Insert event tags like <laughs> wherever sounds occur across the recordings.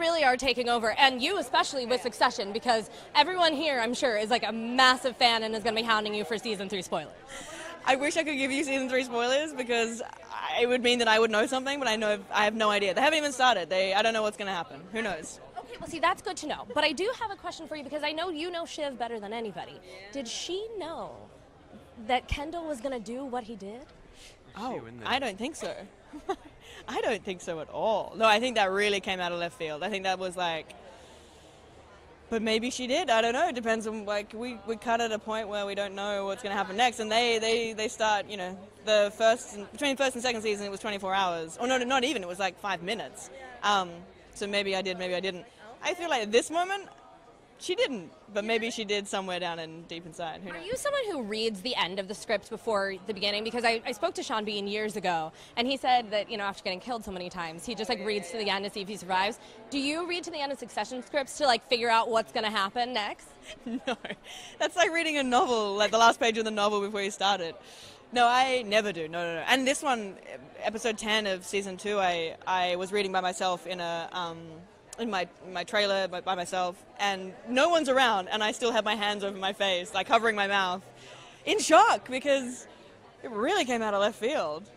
really are taking over, and you especially with Succession, because everyone here, I'm sure, is like a massive fan and is going to be hounding you for season three spoilers. I wish I could give you season three spoilers because it would mean that I would know something, but I know I have no idea. They haven't even started. They I don't know what's going to happen. Who knows? Okay, well, see, that's good to know. But I do have a question for you because I know you know Shiv better than anybody. Did she know that Kendall was going to do what he did? Oh, I don't think so. <laughs> I don't think so at all. No, I think that really came out of left field. I think that was like but maybe she did. I don't know. It depends on like we, we cut at a point where we don't know what's going to happen next, and they, they, they start. You know, the first between first and second season it was 24 hours. Or no, not even. It was like five minutes. Um, so maybe I did, maybe I didn't. I feel like at this moment, she didn't, but maybe she did somewhere down in deep inside. Who Are knows? you someone who reads the end of the script before the beginning? Because I, I spoke to Sean Bean years ago, and he said that you know after getting killed so many times, he just like reads to the end to see if he survives. Do you read to the end of Succession scripts to like figure out what's going to happen next? <laughs> no, that's like reading a novel, like the last page of the novel before you start it. No, I never do. No, no, no. And this one, episode 10 of season two, I, I was reading by myself in a um, in my my trailer by, by myself, and no one's around, and I still have my hands over my face, like covering my mouth, in shock because it really came out of left field.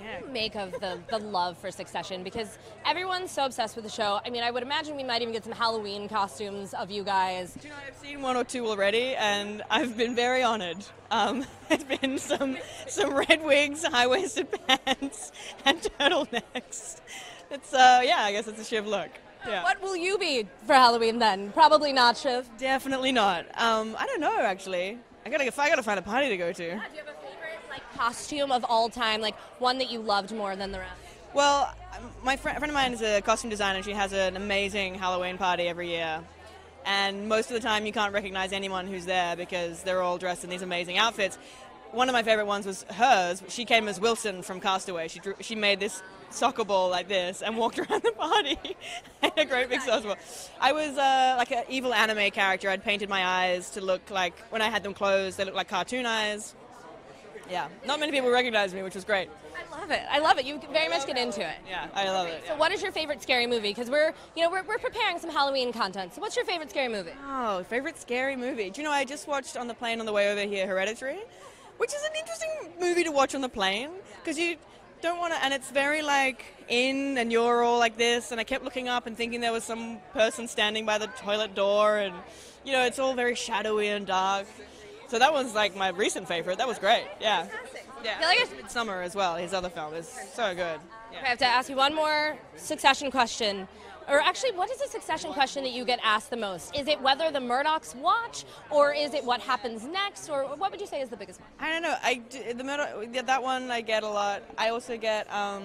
Yeah. Make of the, the love for Succession because everyone's so obsessed with the show. I mean, I would imagine we might even get some Halloween costumes of you guys. Do you know, I've seen one or two already, and I've been very honoured. Um, <laughs> there's been some some red wigs, high waisted <laughs> pants, and turtlenecks. It's uh, yeah, I guess it's a Shiv look. Yeah. What will you be for Halloween then? Probably not Shiv. Definitely not. Um, I don't know actually. I gotta I gotta find a party to go to. Do you have a favorite like costume of all time, like one that you loved more than the rest? Well, my fr- friend of mine is a costume designer. She has an amazing Halloween party every year. And most of the time, you can't recognize anyone who's there because they're all dressed in these amazing outfits. One of my favorite ones was hers. She came as Wilson from Castaway. She, drew, she made this soccer ball like this and walked <laughs> around the party in <laughs> a great big soccer ball. I was uh, like an evil anime character. I'd painted my eyes to look like, when I had them closed, they looked like cartoon eyes. Yeah, not many people recognized me, which was great. I love it. I love it. You very much get into it. Yeah, I love it. So, what is your favorite scary movie? Because we're, you know, we're, we're preparing some Halloween content. So, what's your favorite scary movie? Oh, favorite scary movie. Do you know I just watched on the plane on the way over here Hereditary, which is an interesting movie to watch on the plane because you don't want to, and it's very like in, and you're all like this, and I kept looking up and thinking there was some person standing by the toilet door, and you know it's all very shadowy and dark. So that was like my recent favorite. That was great. Yeah. Yeah. I feel like it's- Midsommar as well. His other film is so good. Okay, I have to ask you one more succession question. Or actually, what is the succession question that you get asked the most? Is it whether the Murdochs watch, or is it what happens next, or what would you say is the biggest one? I don't know. I d- the middle, yeah, that one I get a lot. I also get um,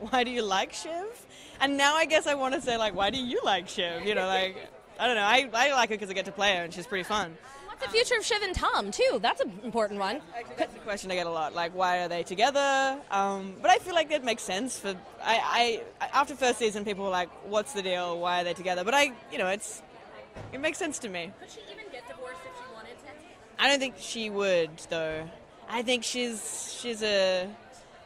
why do you like Shiv? And now I guess I want to say like why do you like Shiv? You know, like I don't know. I, I like her because I get to play her and she's pretty fun. What's the future of Shiv and Tom too? That's an important one. That's the question I get a lot. Like why are they together? Um, but I feel like that makes sense for I, I after first season people were like what's the deal? Why are they together? But I you know it's it makes sense to me. Could she even get divorced if she wanted to? I don't think she would though. I think she's she's a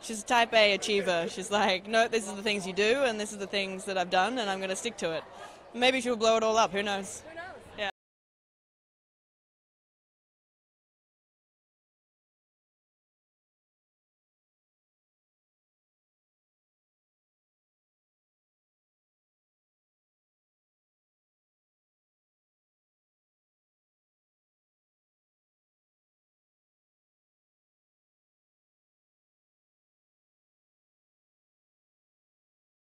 she's a type A achiever. She's like, no, this is the things you do, and this is the things that I've done, and I'm going to stick to it. Maybe she'll blow it all up. Who knows? Who knows?